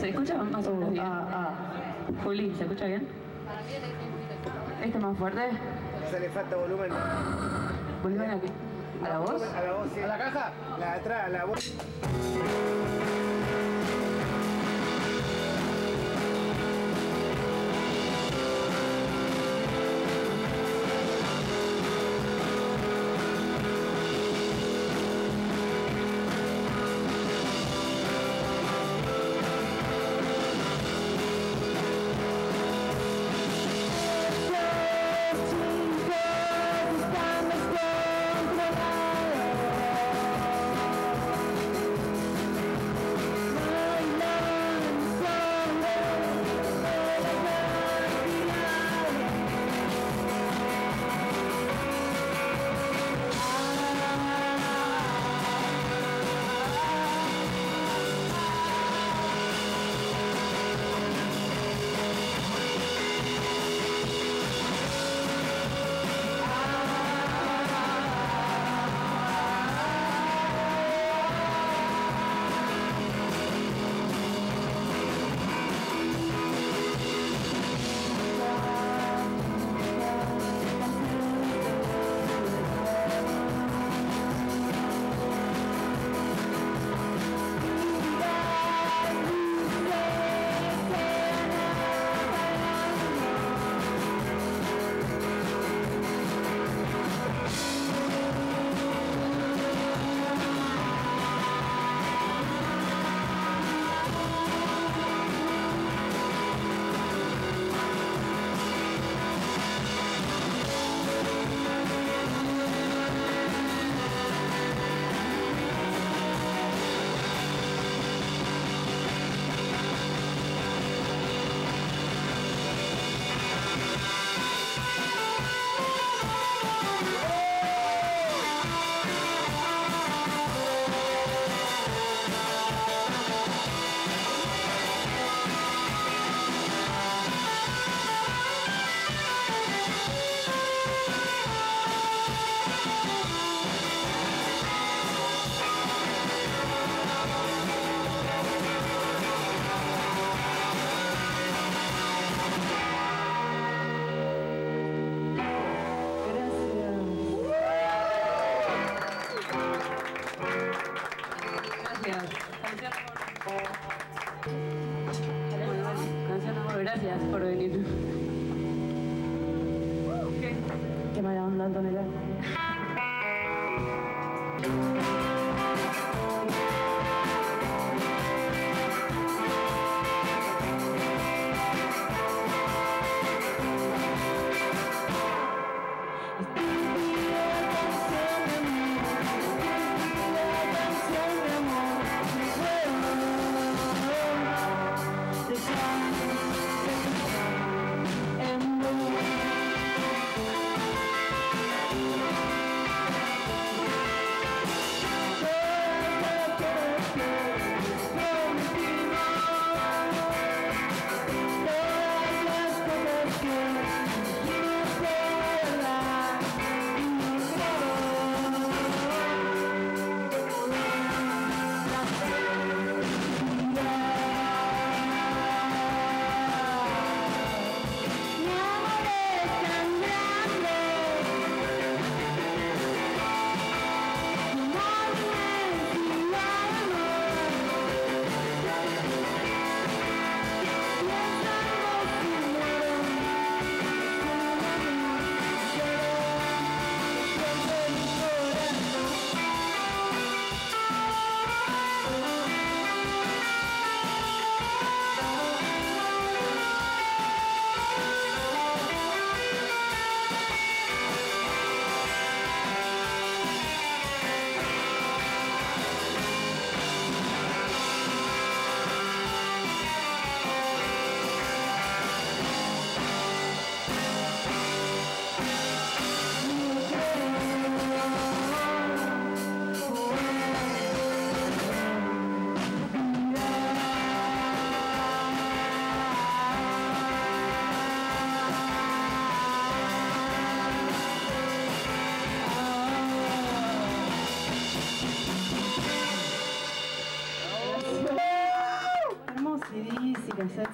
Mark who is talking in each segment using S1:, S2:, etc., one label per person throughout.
S1: ¿Se escucha más o menos bien? Ah, ah. Juli, ¿se escucha bien? ¿Este más fuerte?
S2: Se le falta volumen.
S1: ¿Volumen a qué? ¿A la voz?
S2: A la voz, sí. ¿A la caja? La de atrás, la voz.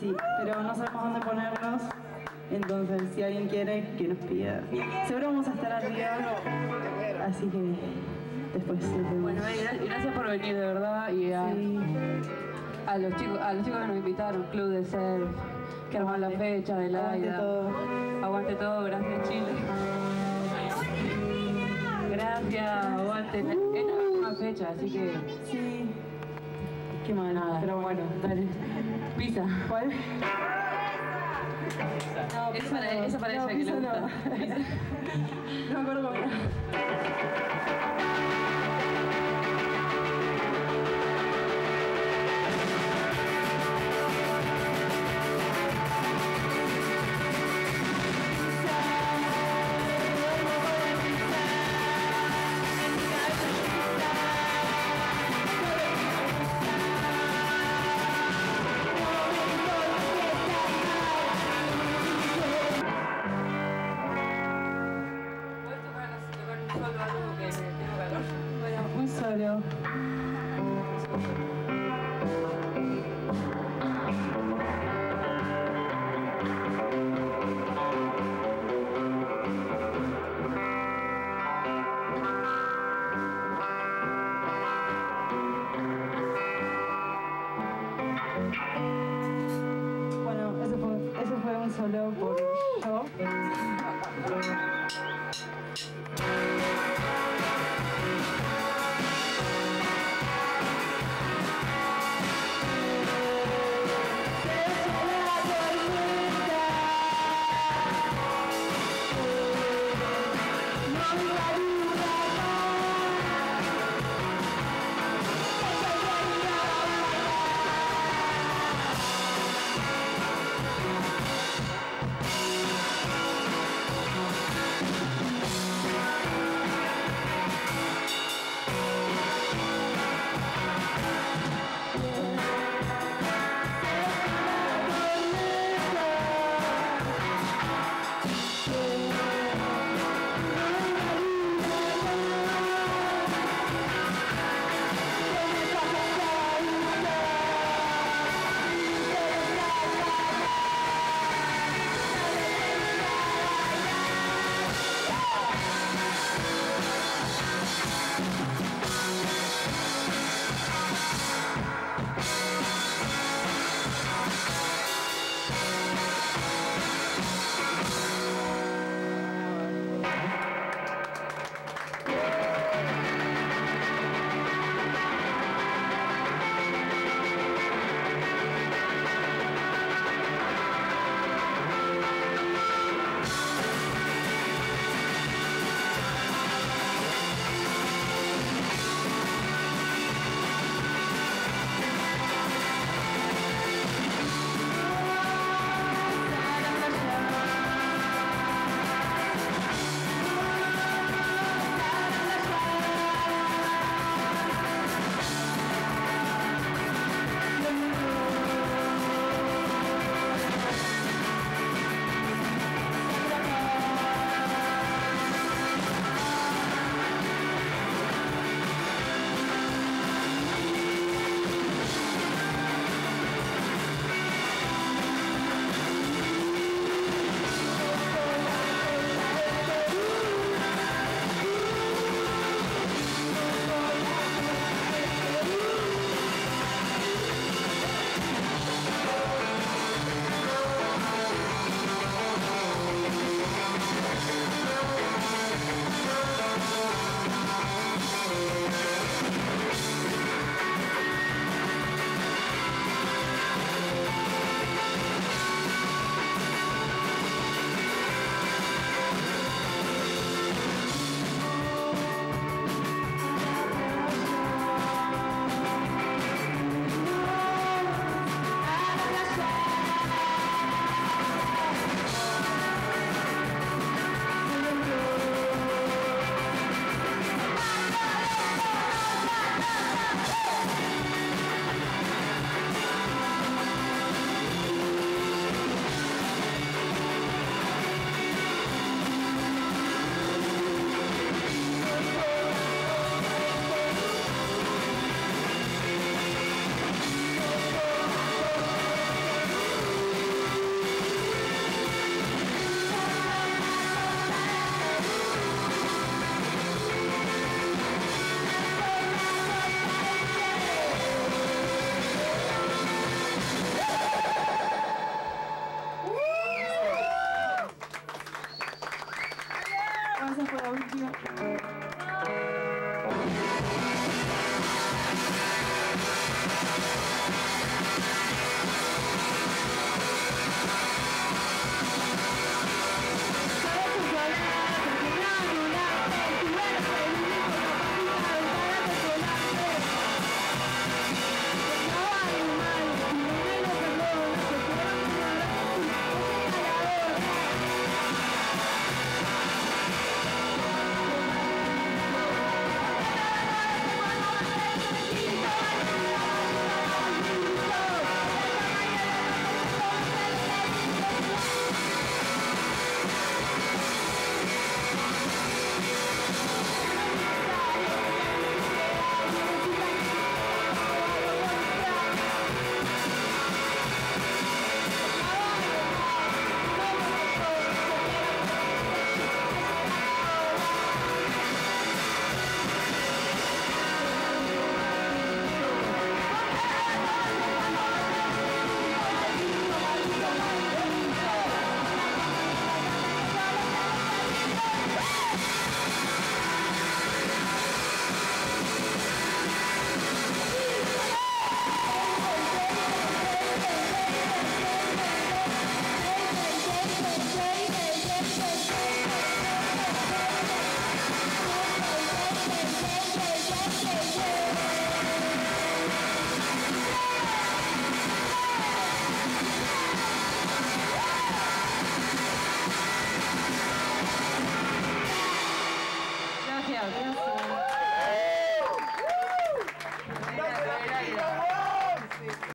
S2: Sí, pero no sabemos dónde ponernos. Entonces, si alguien quiere, que nos pida. Seguro vamos a estar arriba, así que después.
S1: Bueno, gra- gracias por venir, de verdad. Y a,
S2: Sí.
S1: a los chicos, a los chicos que nos invitaron, Club de Surf, que armaron la fecha de la
S2: Aguante todo.
S1: Aguante todo, gracias Chile. Gracias, aguante. Es la última fecha, así que
S2: Sí. Qué mal,
S1: nada.
S2: pero bueno.
S1: dale. Pizza.
S2: ¿Cuál? No,
S1: Esa para-
S2: no.
S1: esa para
S2: no,
S1: ella que le
S2: pizza
S1: gusta.
S2: No. no me acuerdo cómo era. Gracias por la última.